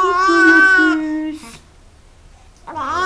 Cuckoo ah. Muckers. Ah.